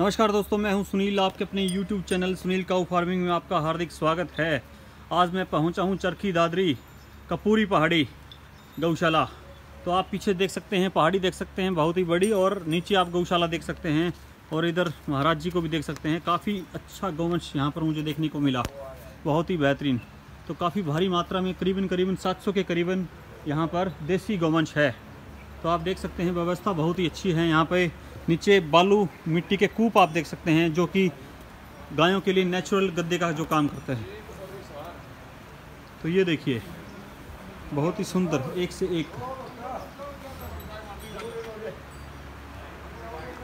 नमस्कार दोस्तों, मैं हूँ सुनील। आपके अपने YouTube channel Sunil cow farming में आपका हार्दिक स्वागत है। आज मैं पहुँचा हूँ चरखी दादरी, कपूरी पहाड़ी, गौशाला। तो आप पीछे देख सकते हैं, पहाड़ी देख सकते हैं, बहुत ही बड़ी और नीचे आप गौशाला देख सकते हैं और इधर महाराज जी को भी देख सकते हैं। काफ़ी अच्छा गौवंश यहाँ पर मुझे देखने को मिला, बहुत ही बेहतरीन। तो काफ़ी भारी मात्रा में करीबन करीबन 700 के करीबन यहाँ पर देसी गौवंश है। तो आप देख सकते हैं, व्यवस्था बहुत ही अच्छी है यहाँ पे। नीचे बालू मिट्टी के कूप आप देख सकते हैं, जो कि गायों के लिए नेचुरल गद्दे का जो काम करते हैं। तो ये देखिए, बहुत ही सुंदर, एक से एक।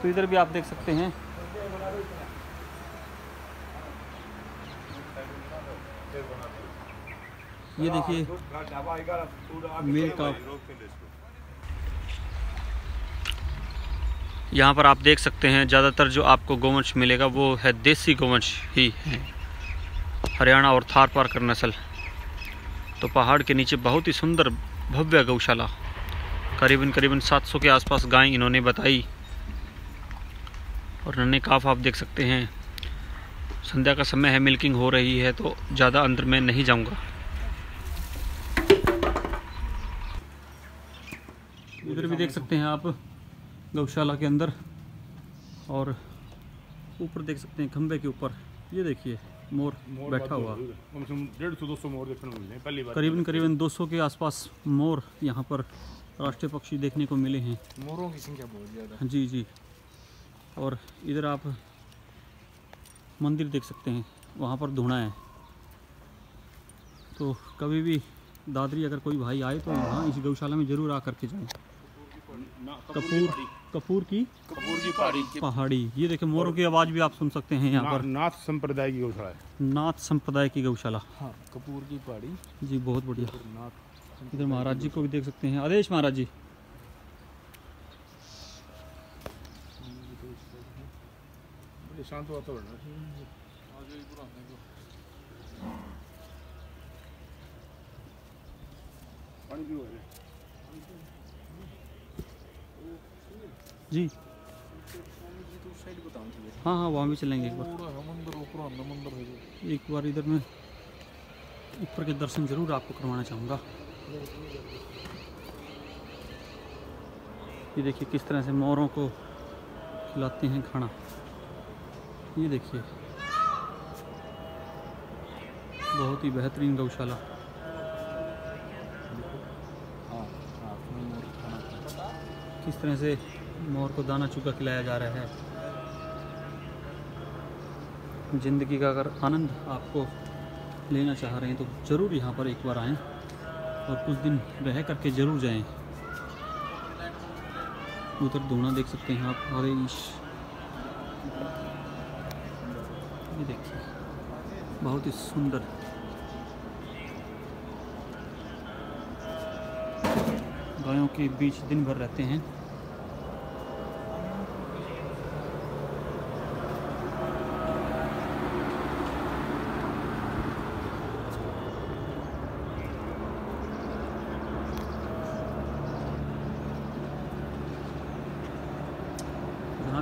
तो इधर भी आप देख सकते हैं। ये देखिए, मेल का यहाँ पर आप देख सकते हैं, ज़्यादातर जो आपको गोवंश मिलेगा वो है देसी गोवंश ही है। हरियाणा और थार पारकर नस्ल। तो पहाड़ के नीचे बहुत ही सुंदर भव्य गौशाला। करीबन करीबन 700 के आसपास गाय इन्होंने बताई। और नन्हे काफ आप देख सकते हैं। संध्या का समय है, मिल्किंग हो रही है तो ज़्यादा अंदर में नहीं जाऊँगा। इधर भी देख सकते हैं आप। गौशाला के अंदर और ऊपर देख सकते हैं खंबे के ऊपर। ये देखिए मोर बैठा हुआ। कम से कम डेढ़ सौ दो सौ मोर देखने को मिलते हैं। पहली बार करीबन करीबन 200 के आसपास मोर यहाँ पर राष्ट्रीय पक्षी देखने को मिले हैं। मोरों की संख्या बहुत ज़्यादा जी जी। और इधर आप मंदिर देख सकते हैं वहाँ पर धुना है। तो कभी भी दादरी अगर कोई भाई आए तो यहाँ इस गौशाला में ज़रूर आ करके जाएँ। कपूर कपूर की कपूर की पहाड़ी। पहाड़ी। ये देखिए मोरों की आवाज़ भी आप सुन सकते हैं यहाँ पर। नाथ संप्रदाय की गौशाला है। नाथ संप्रदाय की गौशाला। हाँ कपूर की पहाड़ी। जी बहुत बढ़िया। नाथ इधर महाराज जी को भी देख सकते हैं। आदेश महाराज जी। शांत वातावरण है पानी पियो है जी। हाँ हाँ वहाँ भी चलेंगे एक बार। एक बार इधर में ऊपर के दर्शन ज़रूर आपको करवाना चाहूँगा। ये देखिए किस तरह से मोरों को खिलाते हैं खाना। ये देखिए। बहुत ही बेहतरीन गौशाला। किस तरह से मोर को दाना चुका खिलाया जा रहा है। ज़िंदगी का अगर आनंद आपको लेना चाह रहे हैं तो ज़रूर यहाँ पर एक बार आएँ और कुछ दिन रह करके ज़रूर जाएँ। उधर धुना देख सकते हैं आप अरे इश ये देखिए, बहुत ही सुंदर। गायों के बीच दिन भर रहते हैं।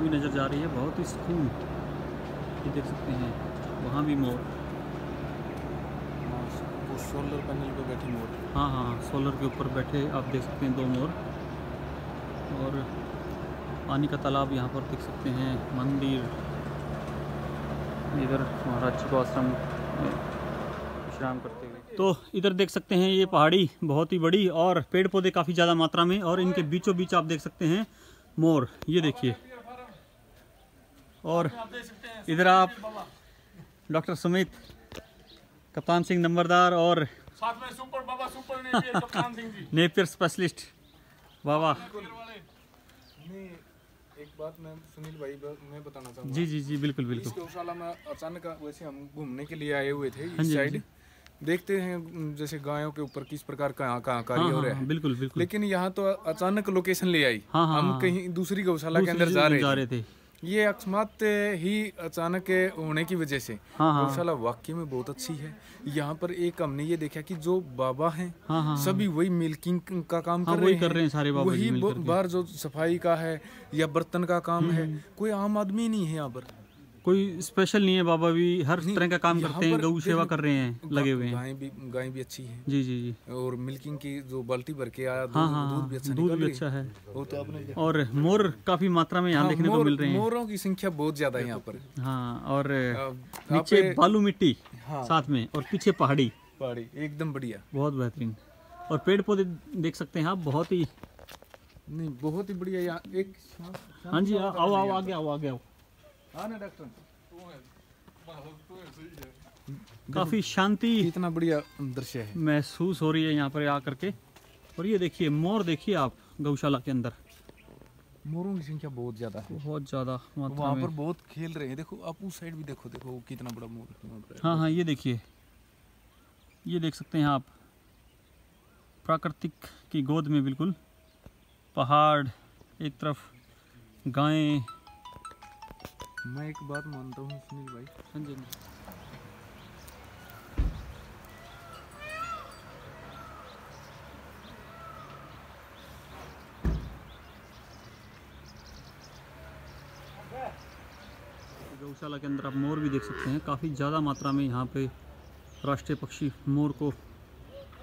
भी नज़र जा रही है बहुत ही सुकून ये देख सकते हैं। वहाँ भी मोर। वो सोलर पैनल पे बैठी मोर। हाँ हाँ हाँ, सोलर के ऊपर बैठे आप देख सकते हैं दो मोर। और पानी का तालाब यहाँ पर देख सकते हैं मंदिर। इधर महाराज जी को आश्रम विश्राम करते हुए। तो इधर देख सकते हैं ये पहाड़ी बहुत ही बड़ी और पेड़ पौधे काफ़ी ज़्यादा मात्रा में और इनके बीचों बीच आप देख सकते हैं मोर। ये देखिए। और इधर आप डॉक्टर सुमित कप्तान सिंह नंबरदार और साथ में सुपर बाबा super Napier Kaptan Singh ji. Napier specialist वाह वाह एक बात मैं सुनील भाई मैं बताना चाहूँगा। जी जी जी बिल्कुल बिल्कुल। गौशाला में अचानक वैसे हम घूमने के लिए आए हुए थे हाँ इस हाँ साइड। देखते हैं जैसे गायों के ऊपर किस प्रकार कहाँ कहाँ कार्य हाँ हो हाँ रहा हाँ, है। बिल्कुल बिल्कुल। लेकिन यहाँ तो अचानक लोकेशन ले आई। हाँ, हाँ, हम हाँ। कहीं दूसरी गौशाला के अंदर जा रहे थे। ये अकस्मात ही अचानक होने की वजह से। हाँ हाँ। गौशाला वाकई में बहुत अच्छी है। यहाँ पर एक हमने ये देखा कि जो बाबा हैं हाँ हाँ सभी वही मिल्किंग का काम हाँ कर रहे कर रहे हैं सारे बाबा वही जी मिल ब- करके। बाहर जो सफ़ाई का है या बर्तन का काम है हम्म। कोई आम आदमी नहीं है यहाँ पर। कोई स्पेशल नहीं है बाबा भी हर तरह का काम करते हैं पर गौ सेवा कर रहे हैं लगे हुए हैं। गाय भी गाय भी अच्छी है। जी जी जी। और मिल्किंग की जो बाल्टी भर के आया हाँ हाँ दूध भी हाँ, अच्छा दूध भी अच्छा है। वो तो आपने और मोर काफ़ी मात्रा में यहाँ हाँ, देखने को मिल रहे हैं। मोरों की संख्या बहुत ज़्यादा है यहाँ पर। हाँ और नीचे बालू मिट्टी हाँ। साथ में और पीछे पहाड़ी। पहाड़ी एकदम बढ़िया। बहुत बेहतरीन। और पेड़ पौधे देख सकते हैं आप बहुत ही नहीं बहुत ही बढ़िया यहाँ एक हाँ जी आओ आओ, आगे आओ आगे आओ। हाँ ना डॉक्टर काफ़ी शांति कितना बढ़िया दृश्य है। महसूस हो रही है यहाँ पर आकर के। और ये देखिए मोर देखिए आप गौशाला के अंदर। मोरों की संख्या बहुत ज़्यादा है। बहुत ज़्यादा वहाँ पर बहुत खेल रहे हैं। देखो आप उस साइड भी देखो देखो कितना बड़ा मोर। हाँ हाँ ये देखिए। ये देख सकते हैं आप प्राकृतिक की गोद में बिल्कुल। पहाड़ एक तरफ़ गायें मैं एक बात मानता हूँ सुनील भाई। हाँ जी गौशाला के अंदर आप मोर भी देख सकते हैं। काफ़ी ज़्यादा मात्रा में यहाँ पे राष्ट्रीय पक्षी मोर को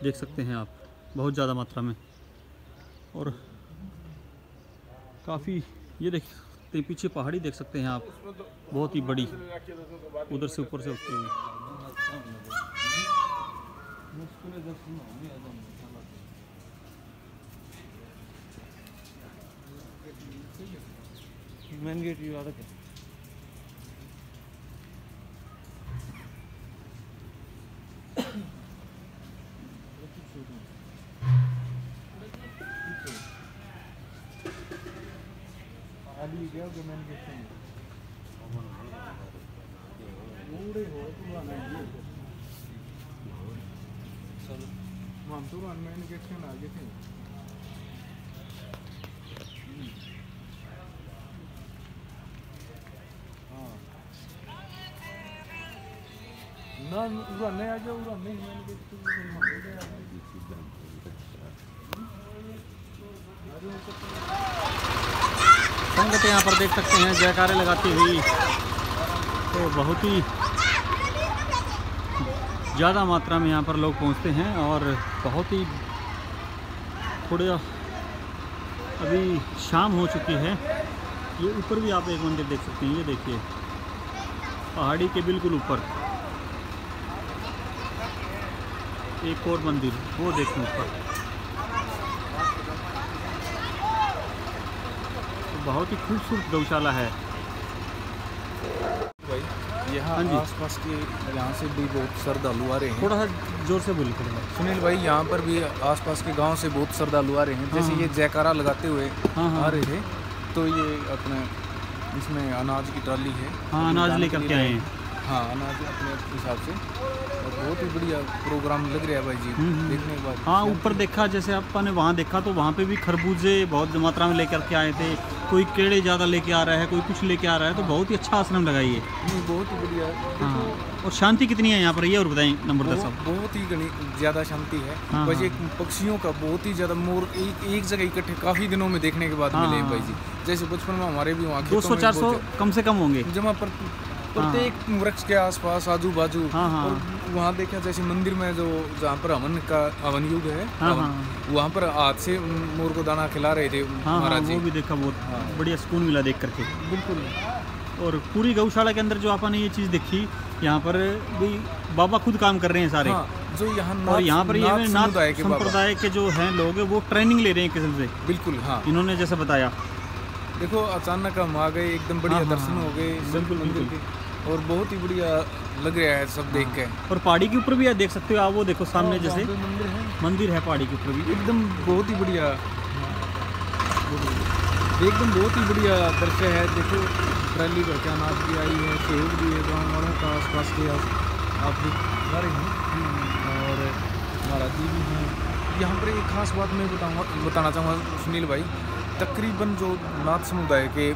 देख सकते हैं आप। बहुत ज़्यादा मात्रा में। और काफ़ी, ये देख सकते हैं, पीछे पहाड़ी देख सकते हैं आप। बहुत ही बड़ी। उधर से ऊपर से उठती हुई। मेन गेट ये वाला अभी गया कि मेन गेट से पूरे हो तो आना है। चलो। हम तो से आगे थे। ना उड़ाने आ जाओ उड़ाने मेन संगत यहाँ पर देख सकते हैं, जयकारे लगाती हुई। तो बहुत ही ज़्यादा मात्रा में यहाँ पर लोग पहुँचते हैं और बहुत ही थोड़ा अभी शाम हो चुकी है। ये ऊपर भी आप एक मंदिर देख सकते हैं, ये देखिए। पहाड़ी के बिल्कुल ऊपर। एक और मंदिर, वो देखें ऊपर बहुत ही खूबसूरत गौशाला है। यहाँ हाँ जी। आसपास के यहाँ से भी बहुत श्रद्धालु आ रहे हैं। थोड़ा सा ज़ोर से बोलिए थोड़ा। सुनील भाई यहाँ पर भी आसपास के गाँव से बहुत श्रद्धालु आ रहे हैं। जैसे हाँ। ये जयकारा लगाते हुए हाँ, हाँ। आ रहे थे तो ये अपने इसमें अनाज की ट्राली है। हाँ अनाज लेकर के आए हैं। हाँ अनाज अपने हिसाब से। और बहुत ही बढ़िया प्रोग्राम लग रहा है भाई जी हम्म, हम्म। देखने के बाद। हाँ ऊपर देखा जैसे आपने वहाँ देखा तो वहाँ पे भी खरबूजे बहुत मात्रा में लेकर के आए थे। कोई केड़े ज़्यादा लेके आ रहा है कोई कुछ लेके आ रहा है तो बहुत ही अच्छा आश्रम लगाइए बहुत ही बढ़िया। हाँ। और शांति कितनी है यहाँ पर ये और बताएँ नंबर दस बहुत ही ज़्यादा शांति है। हाँ, बस हाँ। एक पक्षियों का बहुत ही ज़्यादा मोर एक एक जगह इकट्ठे काफ़ी दिनों में देखने के बाद हाँ, मिले हाँ। भाई जी। जैसे बचपन में हमारे भी वहाँ दो सौ चार सौ कम से कम होंगे। जमा पर प्रत्येक वृक्ष के आसपास आजू बाजू हाँ, हाँ। और वहाँ देखा जैसे मंदिर में जो जहाँ पर हवन का हवन युग है हाँ, हाँ। वहाँ पर हाथ से मोर को दाना खिला रहे थे हाँ हाँ महाराज जी वो भी देखा बहुत हाँ। बढ़िया सुकून मिला देख करके बिल्कुल और पूरी गौशाला के अंदर जो आपने ये चीज़ देखी यहाँ पर भी बाबा खुद काम कर रहे हैं सारे हाँ जो यहाँ और यहाँ पर ये नाथ संप्रदाय के जो हैं लोग वो ट्रेनिंग ले रहे हैं किस्म से बिल्कुल हाँ इन्होंने जैसे बताया देखो अचानक हम आ गए एकदम बढ़िया हाँ, हाँ, दर्शन हाँ। हो गए बिल्कुल, बिल्कुल। और बहुत ही बढ़िया लग रहा है सब देख के। और पहाड़ी के ऊपर भी आप देख सकते हो आप वो देखो सामने हाँ, जैसे। मंदिर है। मंदिर है पहाड़ी के ऊपर भी। एकदम बहुत ही बढ़िया। एकदम बहुत ही बढ़िया दृश्य है। देखो ट्रैली के अनाज भी आई है सेब भी है गाँव वालों का आस पास के आप भी रहे हैं। और महाराज जी भी हैं। यहाँ पर एक खास बात मैं बताऊँगा बताना चाहूँगा सुनील भाई। तकरीबन जो नाथ समुदाय के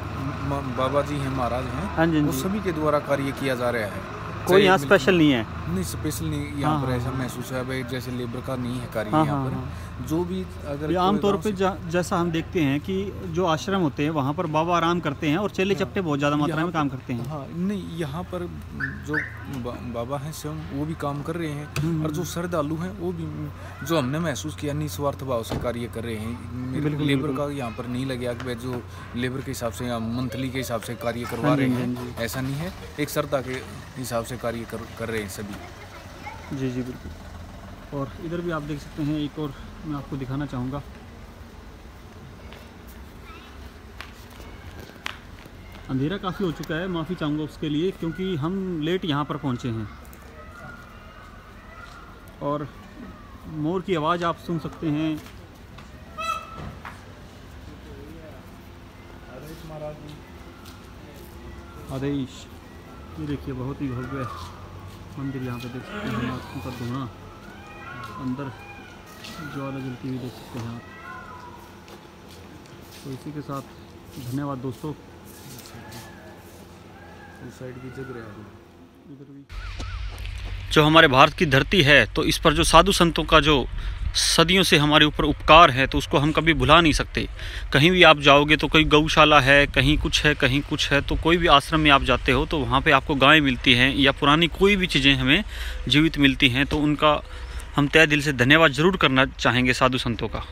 बाबा जी हैं महाराज हैं हाँ हाँ वो सभी के द्वारा कार्य किया जा रहा है। कोई यहाँ स्पेशल नहीं है। नहीं स्पेशल नहीं यहाँ हाँ, पर हाँ, ऐसा हाँ। महसूस है भाई जैसे लेबर का नहीं है कार्य यहाँ पर। जो भी अगर आमतौर गाँव पे जैसा हम देखते हैं कि जो आश्रम होते हैं वहाँ पर बाबा आराम करते हैं और चेले चपटे बहुत ज़्यादा मात्रा में काम करते हैं। हाँ नहीं यहाँ पर जो बाबा हैं स्वयं वो भी काम कर रहे हैं हम्म, और जो श्रद्धालु हैं वो भी जो हमने महसूस किया निस्वार्थ भाव से कार्य कर रहे हैं। मेरे लेबर का यहाँ पर नहीं लगे कि जो लेबर के हिसाब से या मंथली के हिसाब से कार्य करवा रहे हैं ऐसा नहीं है। एक श्रद्धा के हिसाब से कार्य कर, कर रहे हैं सभी। जी जी बिल्कुल। और इधर भी आप देख सकते हैं एक और मैं आपको दिखाना चाहूँगा। अंधेरा काफ़ी हो चुका है माफ़ी चाहूँगा उसके लिए क्योंकि हम लेट यहाँ पर पहुँचे हैं। और मोर की आवाज़ आप सुन सकते हैं। आदेश। ये देखिए बहुत ही भव्य मंदिर यहाँ पे देख सकते हैं आप ऊपर धुआँ अंदर ज्वाला जलती हुई देख सकते हैं आप। तो इसी के साथ धन्यवाद दोस्तों। साइड भी जग रहा है। इधर भी। जो हमारे भारत की धरती है तो इस पर जो साधु संतों का जो सदियों से हमारे ऊपर उपकार है तो उसको हम कभी भुला नहीं सकते। कहीं भी आप जाओगे तो कोई गौशाला है, कहीं कुछ है, कहीं कुछ है तो कोई भी आश्रम में आप जाते हो तो वहाँ पे आपको गायें मिलती हैं या पुरानी कोई भी चीज़ें हमें जीवित मिलती हैं तो उनका हम तय दिल से धन्यवाद ज़रूर करना चाहेंगे साधु संतों का।